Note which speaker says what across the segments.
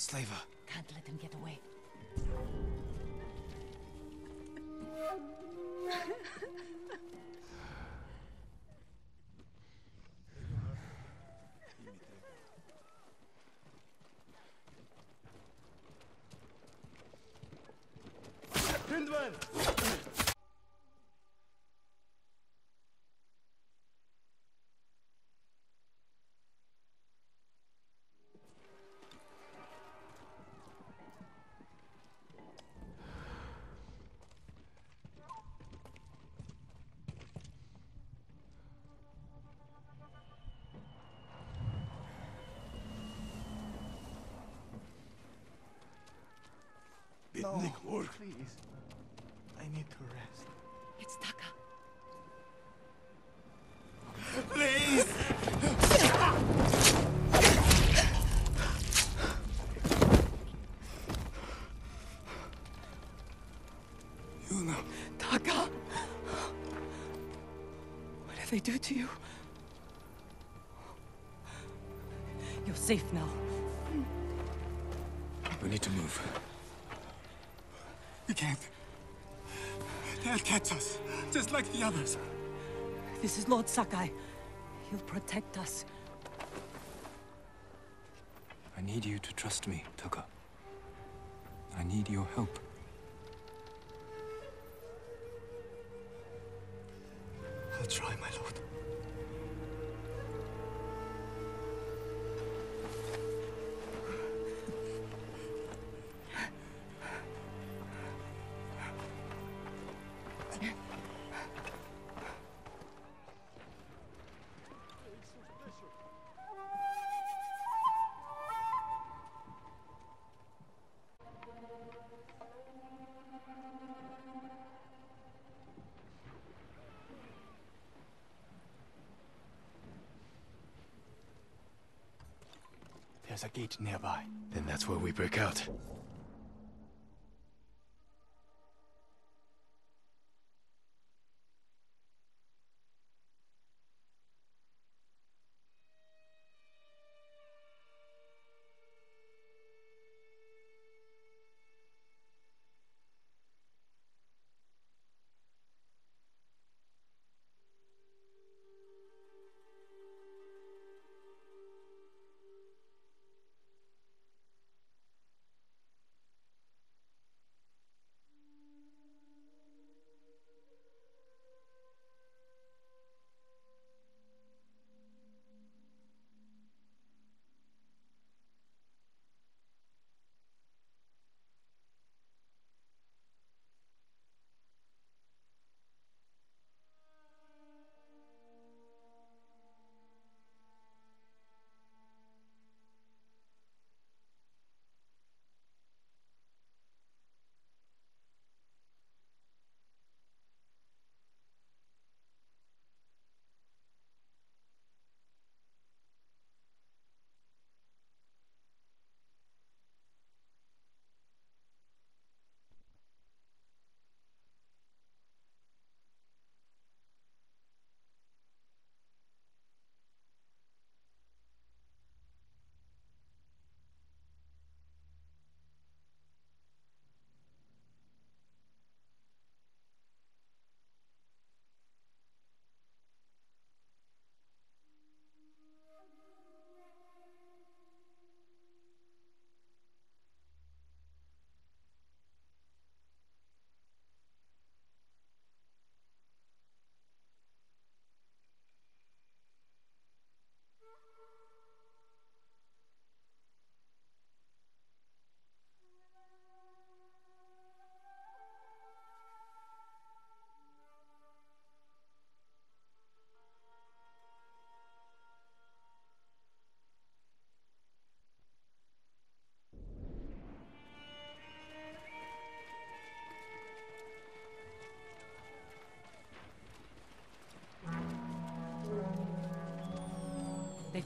Speaker 1: Slaver.
Speaker 2: Can't let him get away.
Speaker 3: Bitnik work.
Speaker 1: Please. I need to rest.
Speaker 2: It's Taka.
Speaker 3: Please!
Speaker 1: Yuna.
Speaker 2: Taka! What did they do to you? You're safe now.
Speaker 1: We need to move. We can't. They'll catch us, just like the others.
Speaker 2: This is Lord Sakai. He'll protect us.
Speaker 1: I need you to trust me, Taka. I need your help. I'll try, There's a gate nearby.
Speaker 3: Then that's where we break out.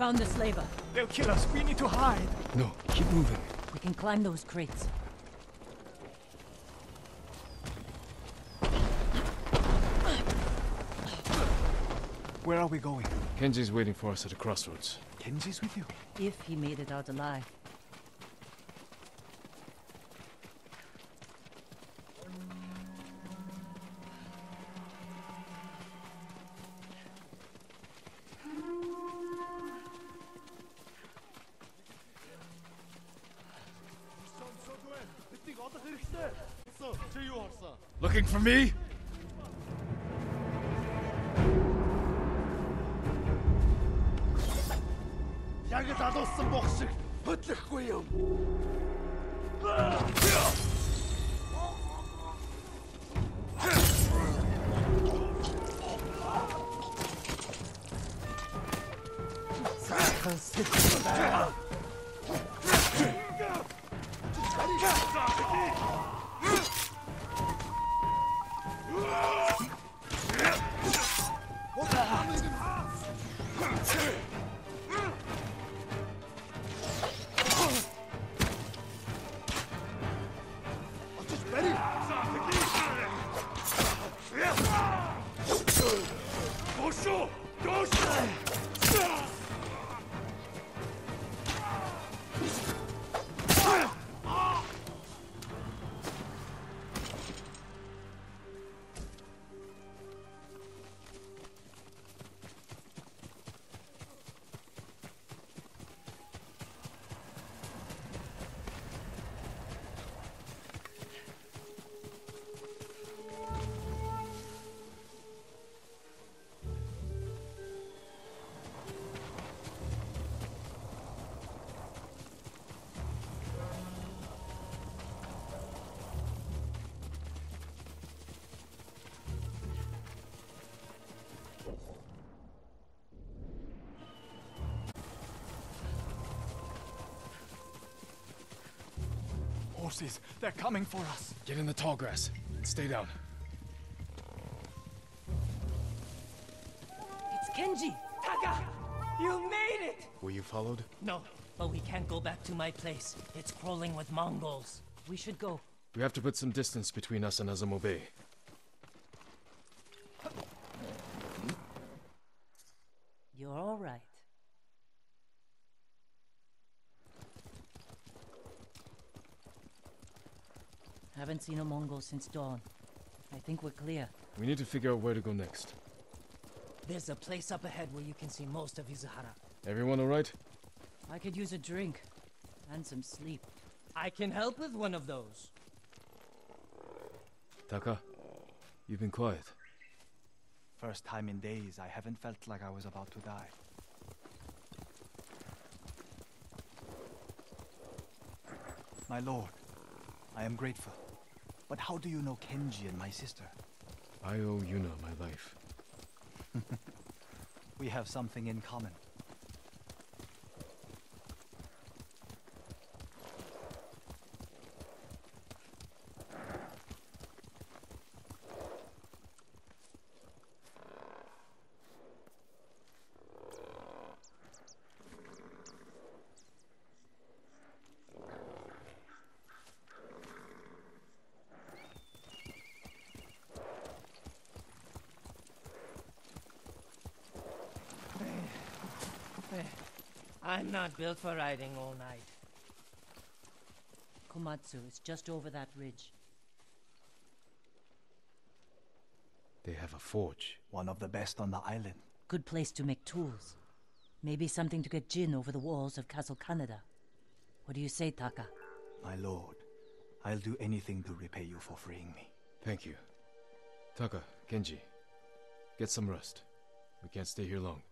Speaker 2: Found the slaver.
Speaker 4: They'll kill us. We need to hide.
Speaker 3: No, keep moving.
Speaker 2: We can climb those crates.
Speaker 4: Where are we going?
Speaker 1: Kenji's waiting for us at the crossroads.
Speaker 4: Kenji's with you?
Speaker 2: If he made it out alive.
Speaker 1: For me?
Speaker 4: Horses. They're coming for us.
Speaker 1: Get in the tall grass and stay down.
Speaker 2: It's Kenji!
Speaker 4: Taka! You made it!
Speaker 1: Were you followed?
Speaker 2: No, but we can't go back to my place. It's crawling with Mongols. We should go.
Speaker 1: We have to put some distance between us and Azamo Bay.
Speaker 2: You're all right. Haven't seen a Mongol since dawn. I think we're clear.
Speaker 1: We need to figure out where to go next.
Speaker 2: There's a place up ahead where you can see most of Izuhara.
Speaker 1: Everyone alright?
Speaker 2: I could use a drink and some sleep. I can help with one of those.
Speaker 1: Taka, you've been quiet.
Speaker 4: First time in days I haven't felt like I was about to die. My lord, I am grateful. But how do you know Kenji and my sister?
Speaker 1: I owe Yuna my life.
Speaker 4: We have something in common.
Speaker 2: I'm not built for riding all night. Komatsu is just over that ridge.
Speaker 1: They have a forge.
Speaker 4: One of the best on the island.
Speaker 2: Good place to make tools. Maybe something to get Jin over the walls of Castle Kaneda. What do you say, Taka?
Speaker 4: My lord, I'll do anything to repay you for freeing me.
Speaker 1: Thank you. Taka, Kenji, get some rest. We can't stay here long.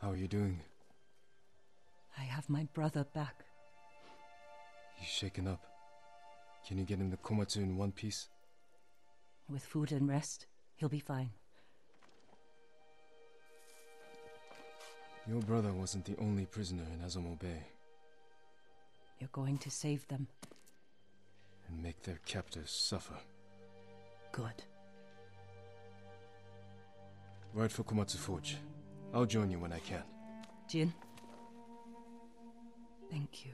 Speaker 1: How are you doing?
Speaker 2: I have my brother back.
Speaker 1: He's shaken up. Can you get him to Komatsu in one piece?
Speaker 2: With food and rest, he'll be fine.
Speaker 1: Your brother wasn't the only prisoner in Azamo Bay,
Speaker 2: You're going to save them.
Speaker 1: and make their captors suffer.
Speaker 2: Good.
Speaker 1: Right for Komatsu Forge. I'll join you when I can.
Speaker 2: Jin? Thank you.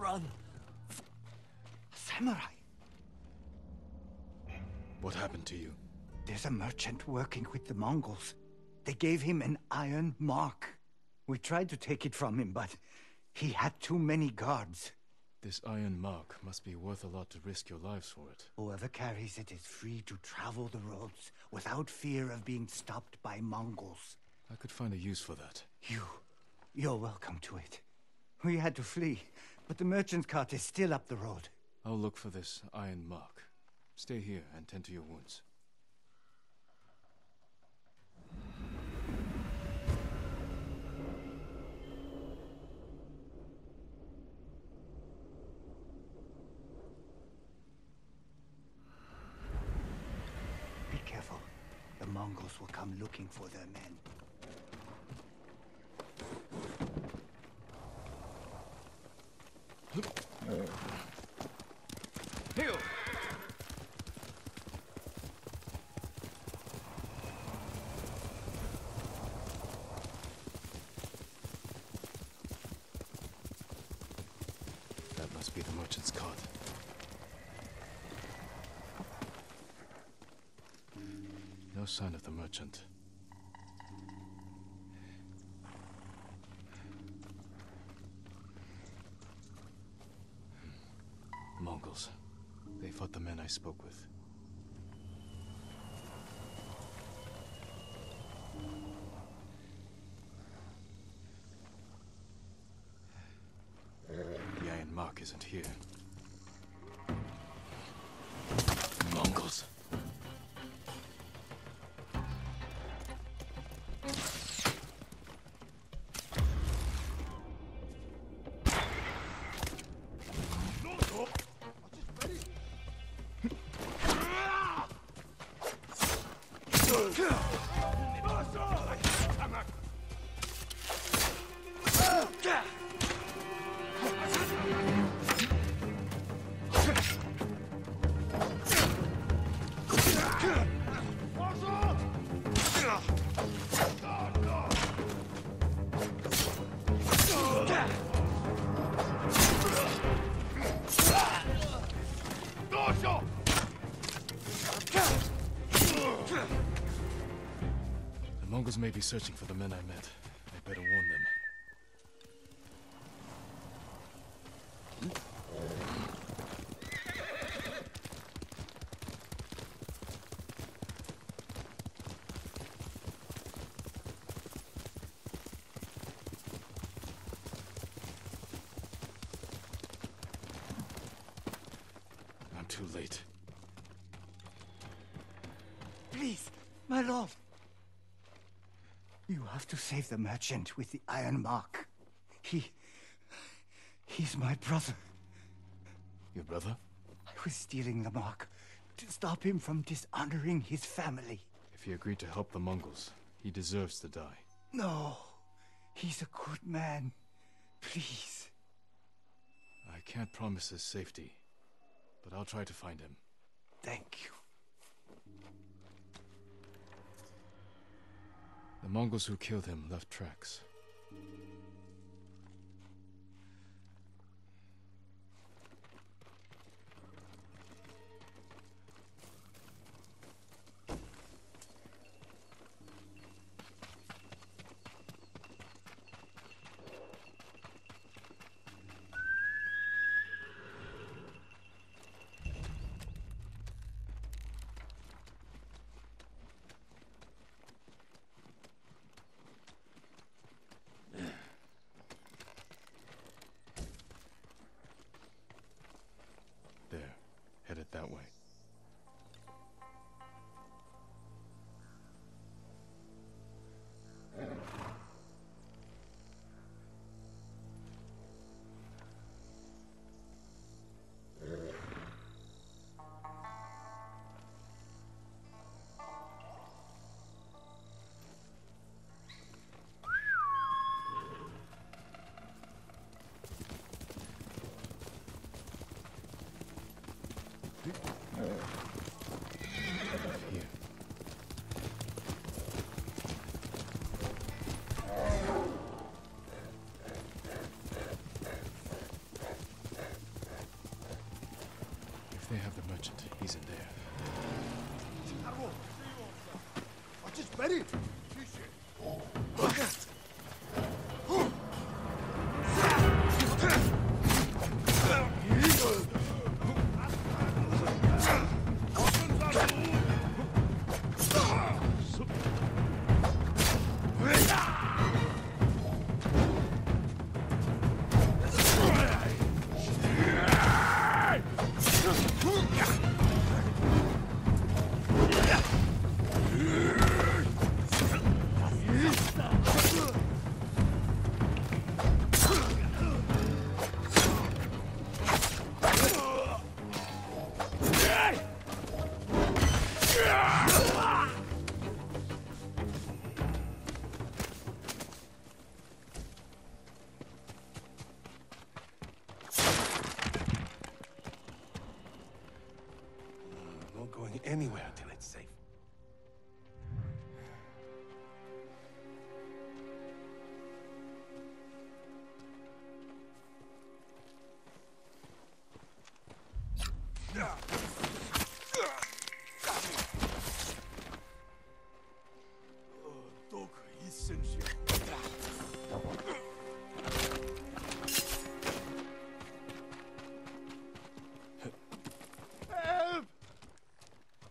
Speaker 5: Run.
Speaker 4: Samurai.
Speaker 1: What happened to you?
Speaker 4: There's a merchant working with the Mongols. They gave him an iron mark. We tried to take it from him, but he had too many guards.
Speaker 1: This iron mark must be worth a lot to risk your lives for it.
Speaker 4: Whoever carries it is free to travel the roads without fear of being stopped by Mongols.
Speaker 1: I could find a use for that.
Speaker 4: You, you're welcome to it. We had to flee, but the merchant's cart is still up the road.
Speaker 1: I'll look for this iron mark. Stay here and tend to your wounds.
Speaker 4: Be careful. The Mongols will come looking for their men.
Speaker 1: That must be the merchant's cart. No sign of the merchant. Hmm. Mongols. They fought the men I spoke with. The iron mark isn't here. The Mongols may be searching for the men I met. I better warn them. I'm too late.
Speaker 4: Please, my lord. You have to save the merchant with the iron mark. He. He's my brother.
Speaker 1: Your brother?
Speaker 4: I was stealing the mark to stop him from dishonoring his family.
Speaker 1: If he agreed to help the Mongols, he deserves to die.
Speaker 4: No, he's a good man. Please.
Speaker 1: I can't promise his safety, but I'll try to find him.
Speaker 4: Thank you.
Speaker 1: The Mongols who killed him left tracks.
Speaker 5: Смотрите!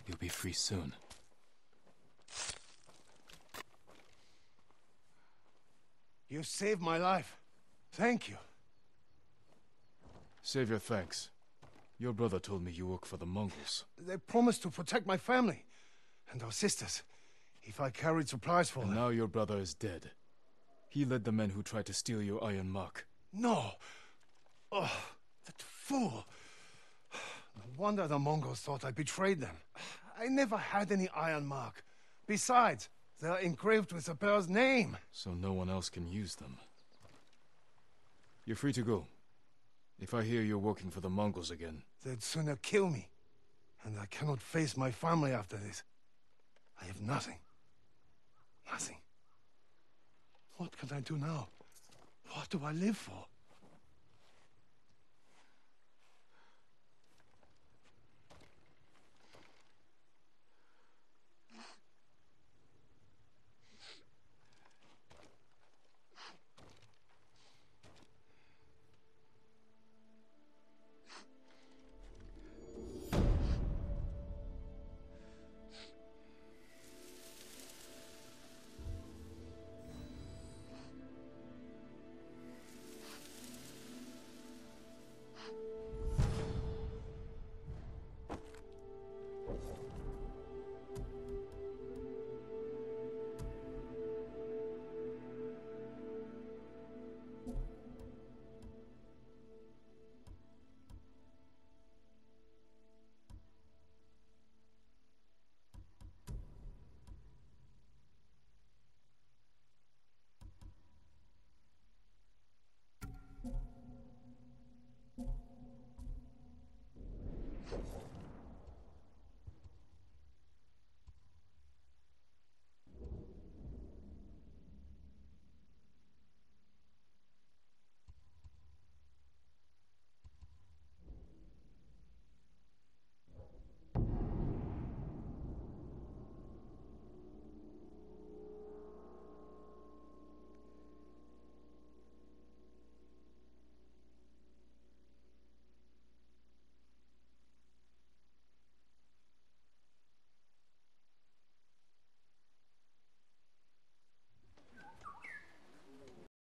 Speaker 1: You'll be free soon.
Speaker 5: You saved my life. Thank you.
Speaker 1: Save your thanks. Your brother told me you work for the Mongols.
Speaker 5: They promised to protect my family and our sisters if I carried supplies for
Speaker 1: And
Speaker 5: them.
Speaker 1: now your brother is dead. He led the men who tried to steal your Iron Mark.
Speaker 5: No. Oh, that fool. No wonder the Mongols thought I betrayed them. I never had any iron mark. Besides, they're engraved with the bear's name.
Speaker 1: so no one else can use them. You're free to go. If I hear you're working for the Mongols again,
Speaker 5: They'd sooner kill me. And I cannot face my family after this. I have nothing. Nothing. What can I do now? What do I live for?